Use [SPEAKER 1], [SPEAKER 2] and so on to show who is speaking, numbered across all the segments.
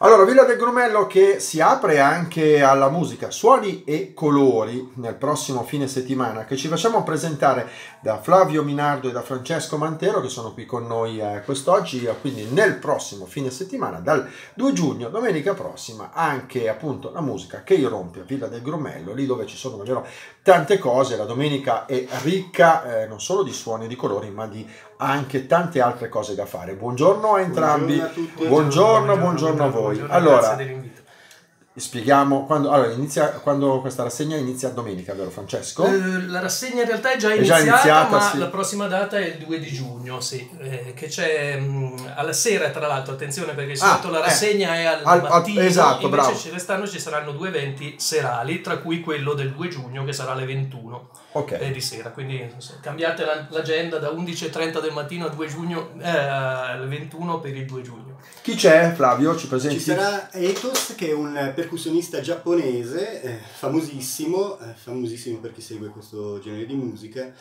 [SPEAKER 1] Allora, Villa del Grumello che si apre anche alla musica, suoni e colori nel prossimo fine settimana che ci facciamo presentare da Flavio Minardo e da Francesco Mantero che sono qui con noi eh, quest'oggi, eh, quindi nel prossimo fine settimana, dal 2 giugno, domenica prossima, anche appunto la musica che irrompe a Villa del Grumello, lì dove ci sono davvero tante cose, la domenica è ricca eh, non solo di suoni e di colori ma di anche tante altre cose da fare. Buongiorno a entrambi. Buongiorno a, buongiorno, buongiorno a voi. Allora, Spieghiamo quando, allora, inizia, quando questa rassegna inizia domenica, vero Francesco?
[SPEAKER 2] Eh, la rassegna in realtà è già, è iniziata, già iniziata, ma sì. la prossima data è il 2 di giugno, sì, eh, che c'è mh, mm, alla sera tra l'altro, attenzione perché ah, la eh. rassegna eh, è al, al mattino, al, esatto, invece bravo. quest'anno ci saranno due eventi serali, tra cui quello del 2 giugno che sarà alle 21 okay. di sera, quindi cambiate l'agenda da 11.30 del mattino a 2 giugno, eh, alle 21 per il 2 giugno.
[SPEAKER 1] Chi c'è Flavio? Ci presenti?
[SPEAKER 3] Ci sarà Ethos che è un percussionista giapponese, eh, famosissimo, eh, famosissimo per chi segue questo genere di musica,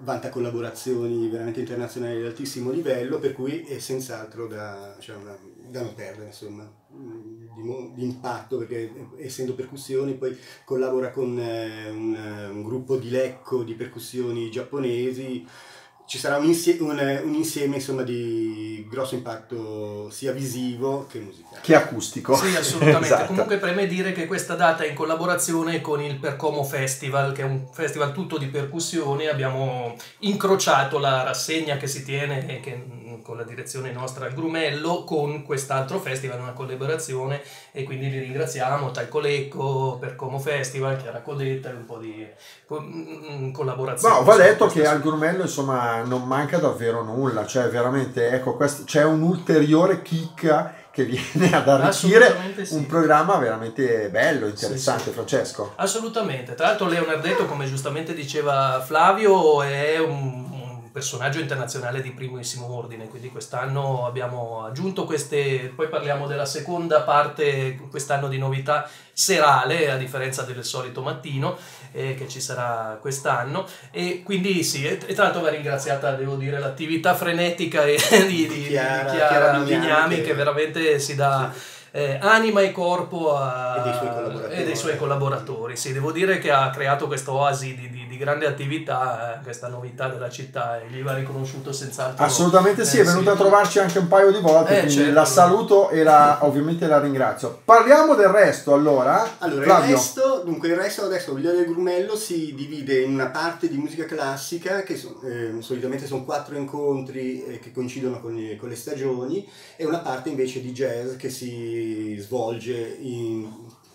[SPEAKER 3] vanta collaborazioni veramente internazionali di altissimo livello, per cui è senz'altro da, cioè una, da non perdere, insomma, mm, di, di, impatto, perché essendo percussioni poi collabora con eh, un, un gruppo di Lecco di percussioni giapponesi, ci sarà un, insie- un, un insieme insomma, di grosso impatto sia visivo che musicale.
[SPEAKER 1] Che acustico.
[SPEAKER 2] Sì, assolutamente. esatto. Comunque preme dire che questa data è in collaborazione con il Percomo Festival, che è un festival tutto di percussioni. Abbiamo incrociato la rassegna che si tiene che, con la direzione nostra al Grumello con quest'altro festival, una collaborazione e quindi li ringraziamo, Talcolecco, Percomo Festival, Chiara Codetta e un po' di collaborazione.
[SPEAKER 1] No, va detto che al Grumello insomma non manca davvero nulla, cioè veramente ecco, quest- c'è un ulteriore chicca che viene ad arricchire sì. un programma veramente bello, interessante, sì, sì. Francesco.
[SPEAKER 2] Assolutamente, tra l'altro Leonardetto, come giustamente diceva Flavio, è un personaggio internazionale di primissimo ordine, quindi quest'anno abbiamo aggiunto queste, poi parliamo della seconda parte, quest'anno di novità serale, a differenza del solito mattino, eh, che ci sarà quest'anno e quindi sì, e, e tra l'altro va ringraziata, devo dire, l'attività frenetica di, di, di Chiara, Chiara, Chiara Vignami che, che, veramente si dà... Sì. Eh, anima e corpo a, e, dei suoi collaboratori. E dei suoi collaboratori. Sì, devo dire che ha creato questa oasi di, di, di grande attività, eh, questa novità della città e gli va riconosciuto senz'altro.
[SPEAKER 1] Assolutamente sì, è venuto sì. a trovarci anche un paio di volte, eh, quindi certo. la saluto e la, ovviamente la ringrazio. Parliamo del resto allora.
[SPEAKER 3] Allora, Flavio. il resto, dunque il resto adesso Villa del Grumello si divide in una parte di musica classica che so, eh, solitamente sono quattro incontri eh, che coincidono con, con le stagioni e una parte invece di jazz che si svolge in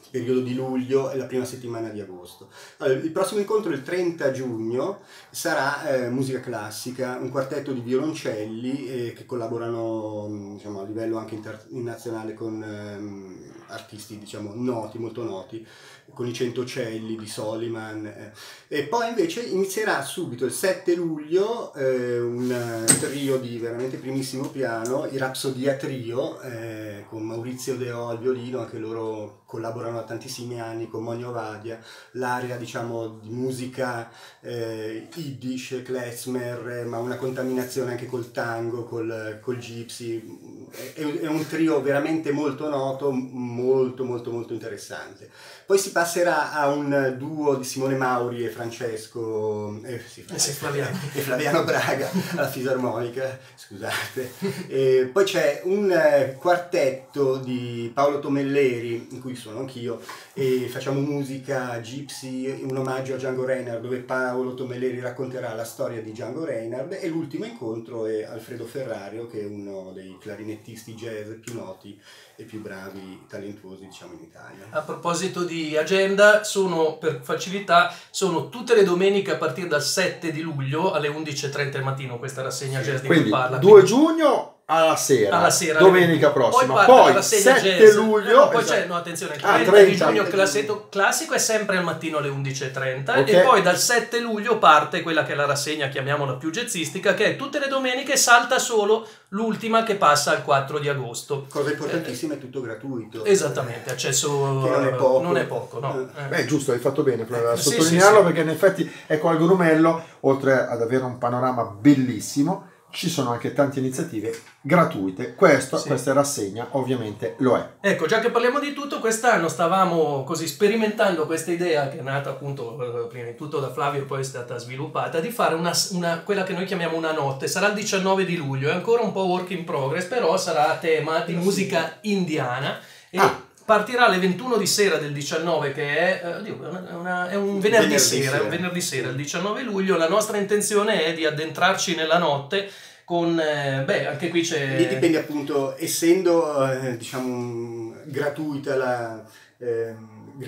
[SPEAKER 3] periodo di luglio e la prima settimana di agosto. Allora, il prossimo incontro, il 30 giugno, sarà eh, musica classica, un quartetto di violoncelli eh, che collaborano diciamo, a livello anche internazionale con ehm, artisti diciamo, noti, molto noti con i Centocelli di Soliman. Eh. E poi invece inizierà subito il 7 luglio eh, un trio di veramente primissimo piano, i Rapsodia Trio, eh, con Maurizio Deo al violino, anche loro collaborano da tantissimi anni con Monio Vadia, l'area diciamo di musica eh, Yiddish, klezmer, ma una contaminazione anche col tango, col, col gypsy, è, è un trio veramente molto noto, molto molto molto interessante. Poi si passerà a un duo di Simone Mauri e Francesco eh, sì, Flaviano. e Flaviano Braga alla fisarmonica, scusate. E poi c'è un eh, quartetto di Paolo Tomelleri, in cui sono anch'io, e facciamo musica gypsy, un omaggio a Django Reinhardt, dove Paolo Tomelleri racconterà la storia di Django Reinhardt e l'ultimo incontro è Alfredo Ferrario, che è uno dei clarinettisti jazz più noti e più bravi, talentuosi diciamo in Italia.
[SPEAKER 2] A proposito di agenda, sono per facilità, sono tutte le domeniche a partire dal 7 di luglio alle 11.30 del mattino questa rassegna sì. jazz di
[SPEAKER 1] quindi,
[SPEAKER 2] cui parla.
[SPEAKER 1] 2 quindi... giugno alla sera, alla sera domenica prossima. Poi, poi 7 jazz. luglio.
[SPEAKER 2] No, poi esatto. c'è, no, attenzione, il 30, ah, 30 di giugno classico, classico è sempre al mattino alle 11.30 okay. e poi dal 7 luglio parte quella che è la rassegna, chiamiamola più jazzistica, che è tutte le domeniche salta solo l'ultima che passa al 4 di agosto.
[SPEAKER 3] Cosa importantissima, eh, è tutto gratuito.
[SPEAKER 2] Esattamente, accesso che non è poco. Non è poco no.
[SPEAKER 1] eh. Beh, giusto, hai fatto bene a sottolinearlo sì, sì, perché in effetti ecco al Grumello, oltre ad avere un panorama bellissimo, ci sono anche tante iniziative gratuite. Questo,
[SPEAKER 2] Sì.
[SPEAKER 1] Questa rassegna ovviamente lo è.
[SPEAKER 2] Ecco, già che parliamo di tutto, quest'anno stavamo così sperimentando questa idea che è nata appunto eh, prima di tutto da Flavio e poi è stata sviluppata, di fare una, una- quella che noi chiamiamo una notte. Sarà il 19 di luglio, è ancora un po' work in progress, però sarà a tema di musica indiana e
[SPEAKER 1] Ah.
[SPEAKER 2] Partirà alle 21 di sera del 19 che è, eh, oddio, una- è un venerdì,
[SPEAKER 3] Venerdì
[SPEAKER 2] sera, è un
[SPEAKER 3] sera.
[SPEAKER 2] venerdì sera, il 19 luglio. La nostra intenzione è di addentrarci nella notte con, eh, beh, anche qui c'è...
[SPEAKER 3] Lì dipende appunto, essendo eh, diciamo gratuita la, gr-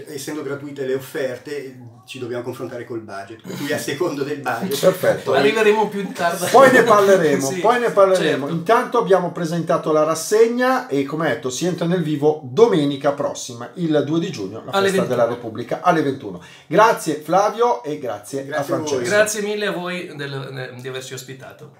[SPEAKER 3] essendo gratuite le offerte, ci dobbiamo confrontare col budget. Per cui a secondo del budget.
[SPEAKER 1] Perfetto.
[SPEAKER 3] poi-
[SPEAKER 2] Arriveremo più in tarda.
[SPEAKER 1] Poi ne parleremo,
[SPEAKER 2] Sì,
[SPEAKER 1] poi ne parleremo.
[SPEAKER 2] certo.
[SPEAKER 1] Intanto abbiamo presentato la rassegna e come detto si entra nel vivo domenica prossima, il 2 di giugno, la
[SPEAKER 2] Alle
[SPEAKER 1] festa
[SPEAKER 2] 21.
[SPEAKER 1] della Repubblica alle 21. Grazie Flavio e grazie,
[SPEAKER 3] Grazie
[SPEAKER 1] a
[SPEAKER 3] a.
[SPEAKER 1] Francesco.
[SPEAKER 2] Grazie mille a voi del- di averci ospitato.